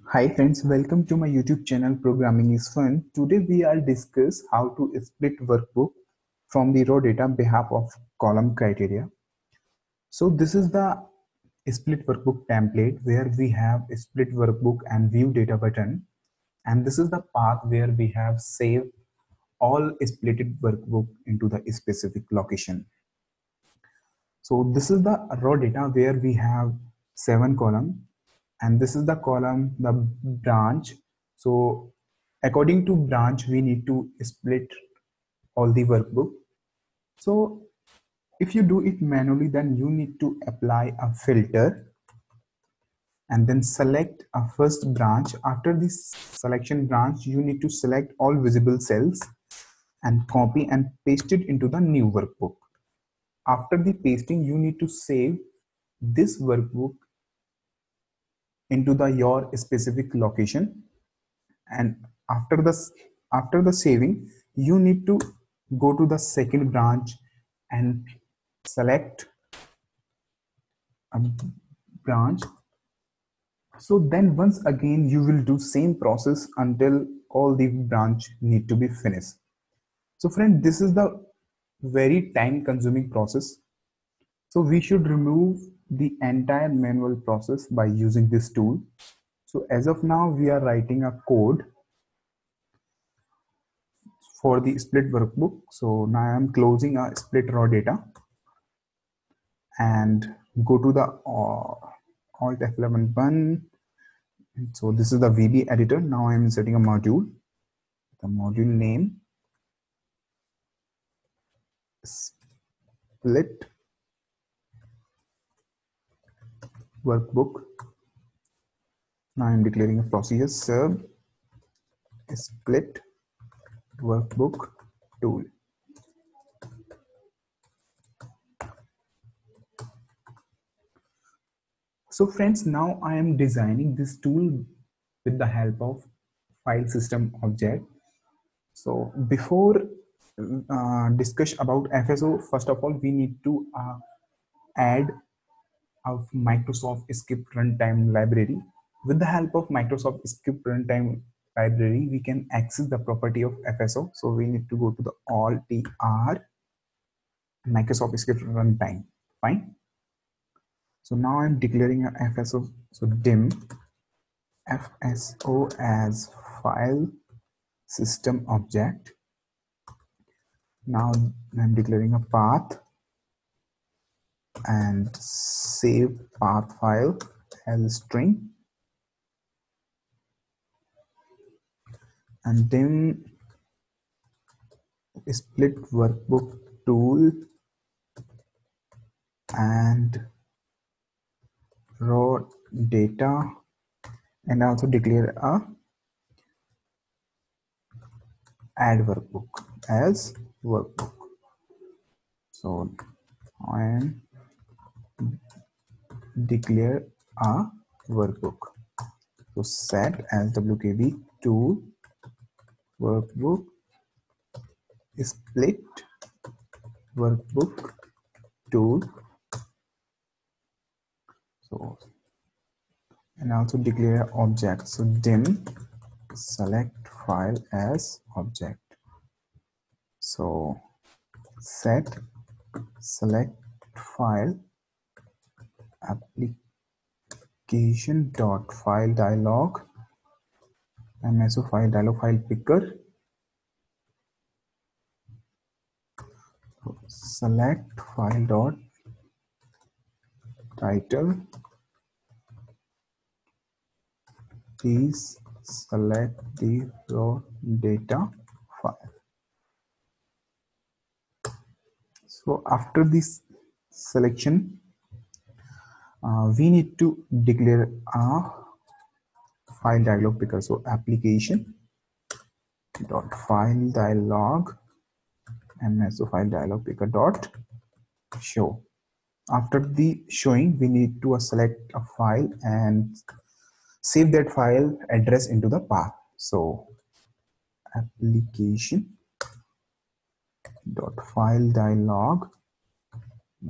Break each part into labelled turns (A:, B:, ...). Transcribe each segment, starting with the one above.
A: Hi friends, welcome to my YouTube channel Programming is Fun. Today we are discuss how to split workbook from the raw data behalf of column criteria. So this is the split workbook template where we have split workbook and view data button. And this is the path where we have saved all splitted workbook into the specific location. So this is the raw data where we have seven column and this is the column the branch. So according to branch we need to split all the workbook. So if you do it manually then you need to apply a filter and then select a first branch. After this selection branch you need to select all visible cells and copy and paste it into the new workbook. After the pasting you need to save this workbook into the your specific location. And after the after the saving you need to go to the second branch and select a branch. So then once again you will do same process until all the branch need to be finished. So friend this is the very time consuming process. So we should remove the entire manual process by using this tool. So as of now, we are writing a code for the split workbook. So now I am closing a split raw data and go to the uh, Alt F11 button. So this is the VB editor. Now I am inserting a module. The module name split workbook. Now I'm declaring a procedure sub split workbook tool. So friends, now I am designing this tool with the help of file system object. So before uh, discuss about FSO, first of all, we need to uh, add of Microsoft Script Runtime Library. With the help of Microsoft Script Runtime Library, we can access the property of FSO. So we need to go to the Alt-R Microsoft Script Runtime. Fine. So now I'm declaring a FSO. So dim FSO as file system object. Now I'm declaring a path and save path file as string. And then split workbook tool and raw data and also declare a add workbook as workbook. So am declare a workbook. So set as WKB to workbook split workbook tool. So and also declare object. So dim select file as object. So set select file application dot file dialog MSO file dialog file picker. Select file dot title. Please select the raw data file. So after this selection uh, we need to declare a file dialog picker so application. Dot file dialog mso file dialog picker dot show. After the showing we need to select a file and save that file address into the path. So application dot file dialog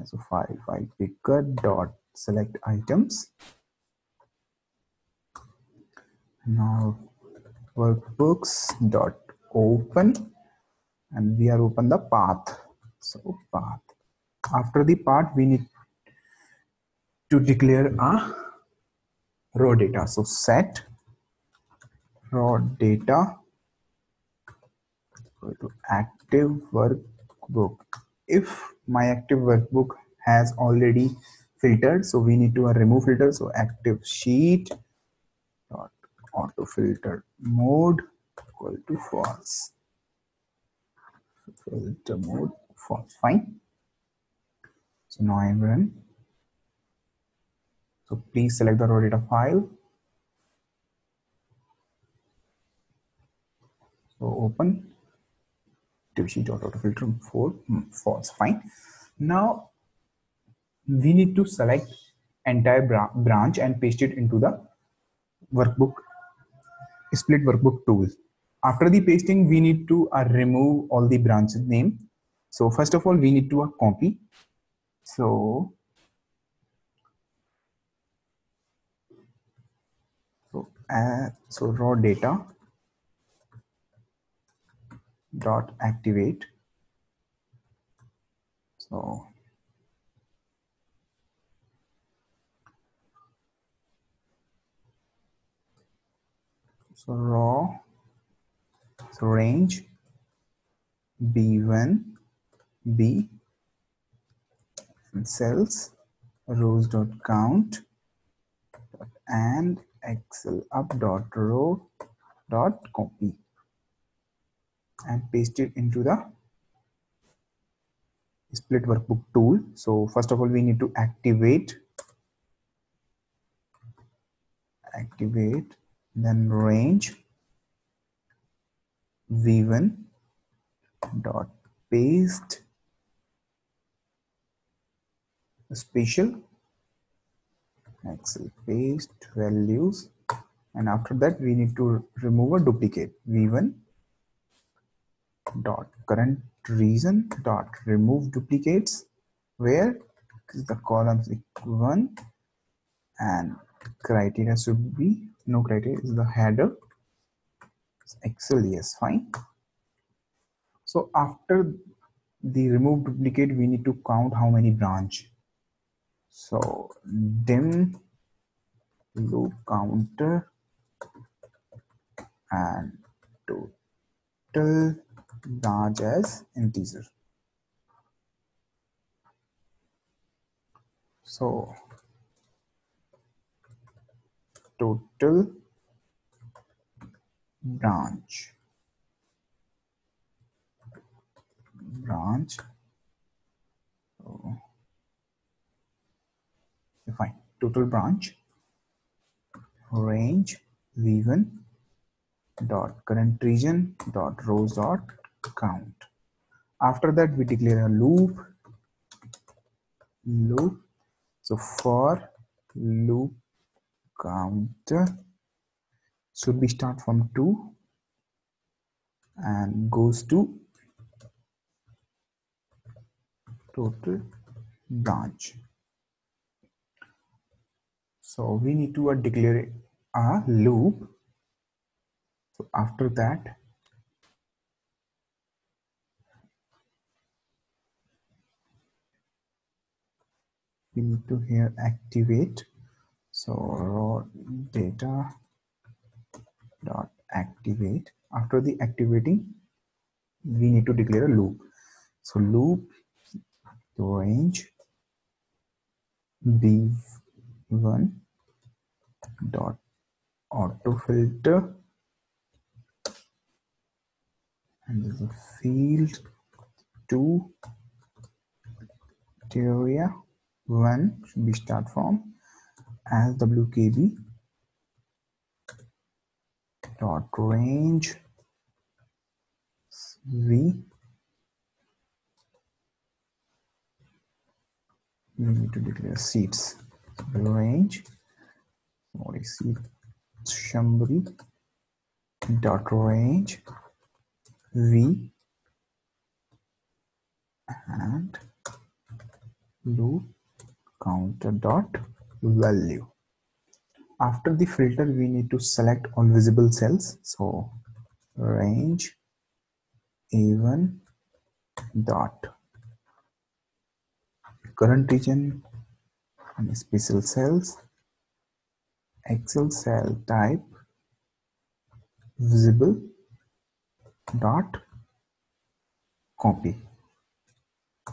A: so file file picker dot select items. Now dot open and we are open the path. So path. After the path we need to declare a raw data. So set raw data to active workbook. If my active workbook has already filtered so we need to remove filter so active sheet dot auto filter mode equal to false. Filter mode false fine. So now i'm run so please select the raw data file. So open. Sheet auto filter for false fine. Now we need to select entire branch and paste it into the workbook split workbook tool. After the pasting we need to uh, remove all the branches name. So first of all we need to uh, copy. So so uh, so raw data dot activate. So so raw. So range b1 b. Cells. Rows dot count and excel up dot row dot copy. And paste it into the split workbook tool. So first of all we need to activate. Activate then range v1 dot paste special excel paste values and after that we need to remove a duplicate v1 dot current region dot remove duplicates where the columns one and criteria should be no criteria is the header. Excel yes fine. So after the remove duplicate we need to count how many branch. So dim loop counter and total branch as integer. So total branch. Branch. Oh. So fine. Total branch. Range. V1 dot. Current region. Dot. Rows. Dot. Count. After that we declare a loop. Loop. So for loop counter. Should be start from 2 and goes to total branch so we need to uh, declare a loop. So after that we need to here activate so raw data dot activate. After the activating we need to declare a loop. So loop range b1 dot auto filter and there's a field to area one should be start from as wkb dot range v we need to declare seats. Range sorry seat. Shambri dot range v and loop counter dot value. After the filter we need to select all visible cells. So range a1 dot. Current region and special cells. Excel cell type visible dot copy.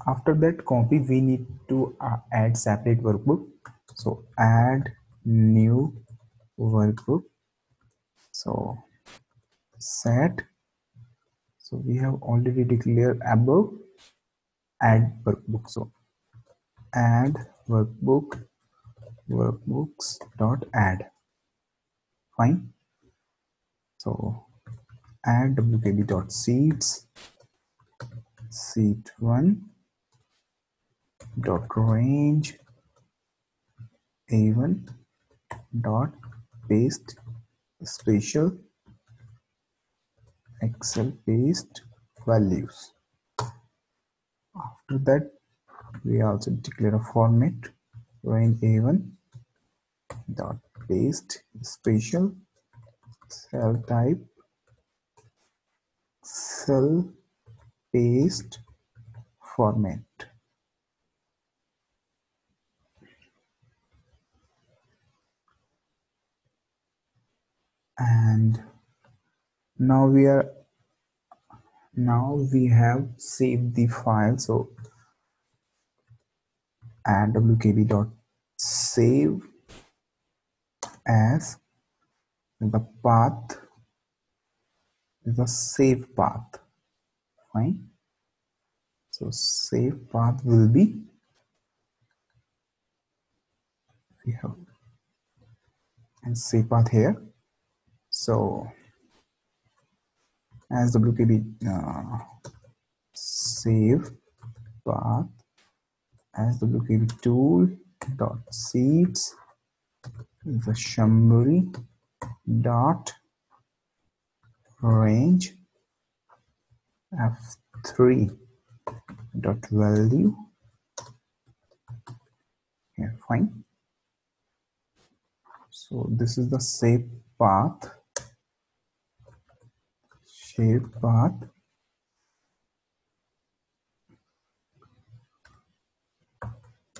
A: After that copy we need to uh, add separate workbook so add new workbook so set. So we have already declared above. Add workbook. So add workbook. Workbooks dot add. Fine. So add wkb dot seeds. Seat one. Dot range a1 dot paste special excel paste values. After that we also declare a format range a1 dot paste special cell type cell paste format and now we are now we have saved the file. So add wkb dot save as the path the save path. Fine. So save path will be we have and save path here so as wkb uh, save path as wkb tool dot seeds the summary dot range f3 dot value. Here fine. So this is the save path shape path.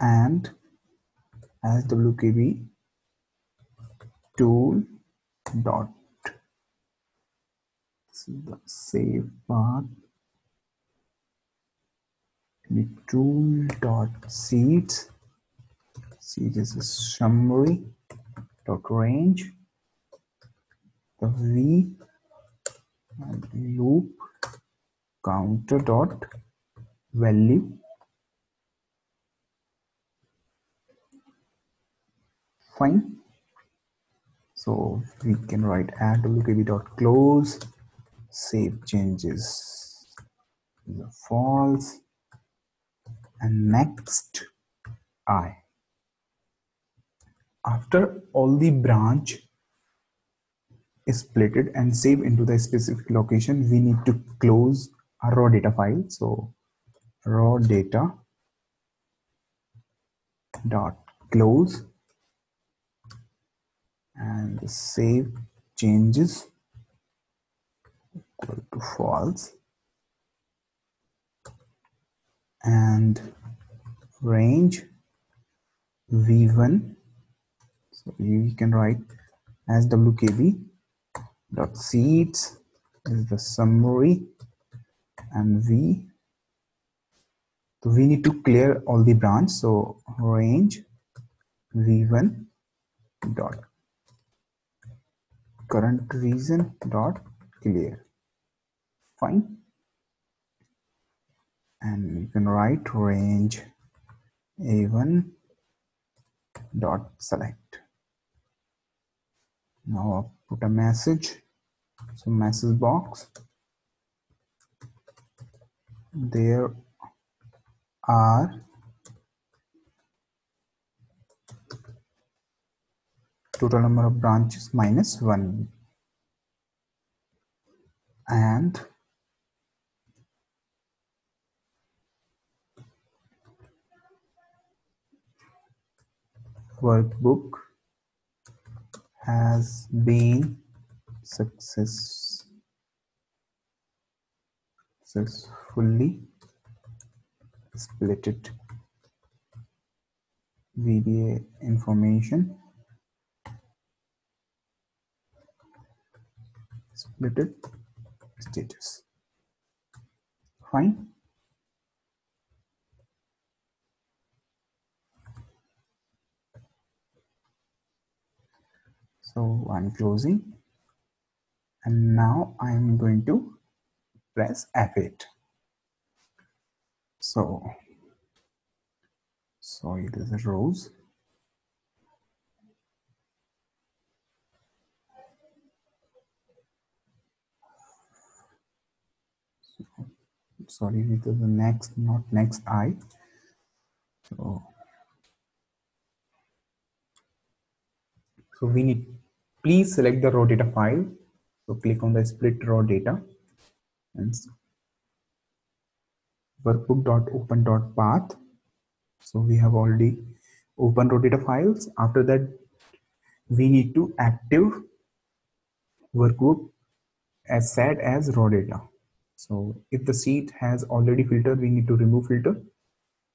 A: And as wkb tool dot. The save path. The tool dot seeds. Seed is a summary dot range. The v loop counter dot value. Fine. So we can write add wkb dot close. Save changes. False. And next i. After all the branch is splitted and save into the specific location we need to close a raw data file. So raw data dot close and save changes equal to false. And range v1 so you can write as wkb dot seeds is the summary. And v. So we need to clear all the branch so range v1 dot current region dot clear. Fine. And you can write range a1 dot select. Now put a message so message box. There are total number of branches minus 1 and workbook has been success successfully splitted. VBA information. Splitted status. Fine so I'm closing. And now I'm going to press F8 so sorry there's a rose. Sorry it is the next not next i. So so we need please select the raw data file. So click on the split raw data and workbook.open.path so we have already open raw data files. After that we need to active workbook as set as raw data. So if the seat has already filtered we need to remove filter.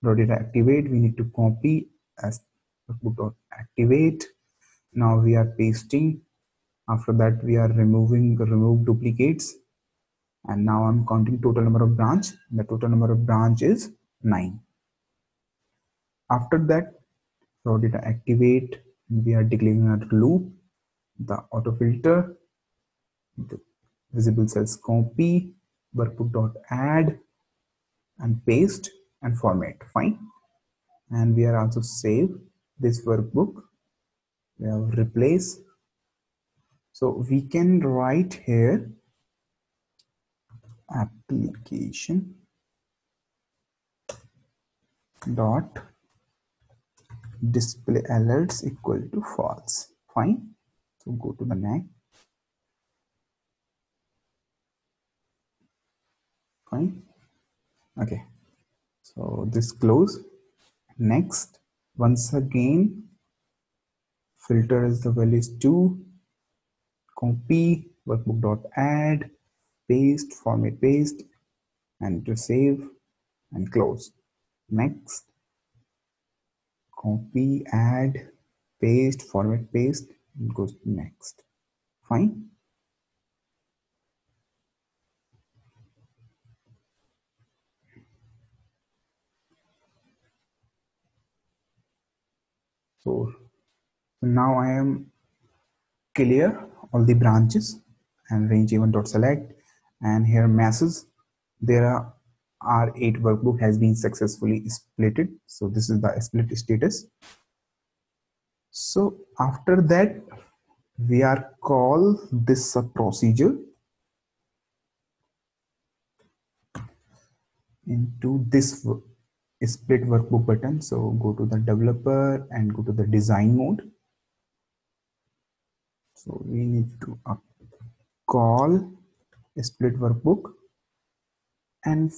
A: Raw data activate we need to copy as workbook activate now we are pasting. After that we are removing remove duplicates. And now i'm counting total number of branch. The total number of branch is 9 after that raw data activate. We are declaring a loop. The auto filter the visible cells copy workbook dot add and paste and format. Fine. And we are also save this workbook we have replace. So we can write here application dot display alerts equal to false. Fine. So go to the next. Fine. Okay. So this close. Next. Once again filter as the value is 2 copy workbook dot add paste format paste and to save and close. Next copy add paste format paste and goes to next. Fine. So now I am clear all the branches and range even dot select and here masses. There are, are eight workbook has been successfully splitted. So this is the split status. So after that we are call this a procedure into this split workbook button. So go to the developer and go to the design mode so we need to uh, call split workbook. And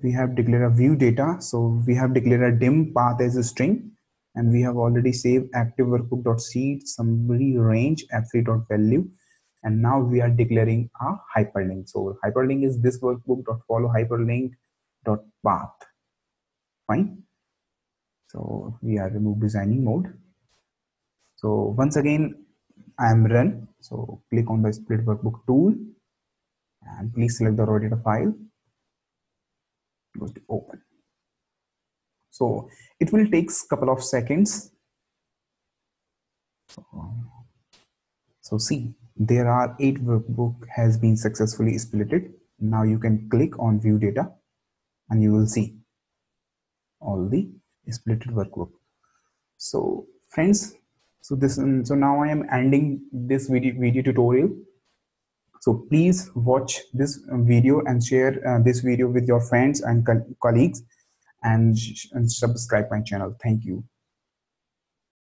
A: we have declared a view data. So we have declared a dim path as a string. And we have already saved active workbook.seed summary range f3 dot value. And now we are declaring a hyperlink. So hyperlink is this workbook dot follow hyperlink dot path. Fine. So we are remove designing mode. So once again I am run. So click on the split workbook tool and please select the raw data file. Go to open. So it will take a couple of seconds. So see, there are eight workbook has been successfully splitted. Now you can click on view data and you will see all the splitted workbook. So friends, so this so now i am ending this video, video tutorial. So please watch this video and share uh, this video with your friends and co colleagues and, and subscribe my channel. Thank you